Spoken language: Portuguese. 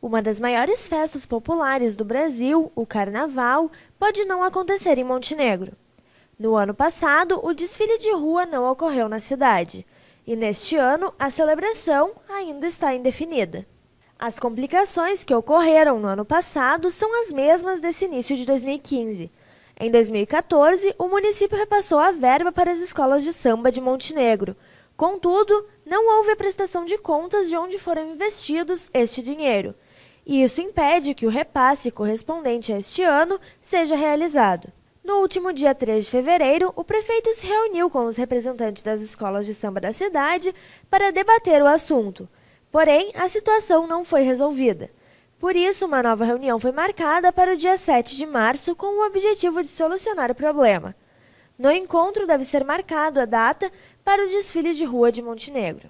Uma das maiores festas populares do Brasil, o Carnaval, pode não acontecer em Montenegro. No ano passado, o desfile de rua não ocorreu na cidade, e neste ano a celebração ainda está indefinida. As complicações que ocorreram no ano passado são as mesmas desse início de 2015. Em 2014, o município repassou a verba para as escolas de samba de Montenegro. Contudo, não houve a prestação de contas de onde foram investidos este dinheiro e isso impede que o repasse correspondente a este ano seja realizado. No último dia 3 de fevereiro, o prefeito se reuniu com os representantes das escolas de samba da cidade para debater o assunto. Porém, a situação não foi resolvida. Por isso, uma nova reunião foi marcada para o dia 7 de março com o objetivo de solucionar o problema. No encontro deve ser marcado a data para o desfile de rua de Montenegro.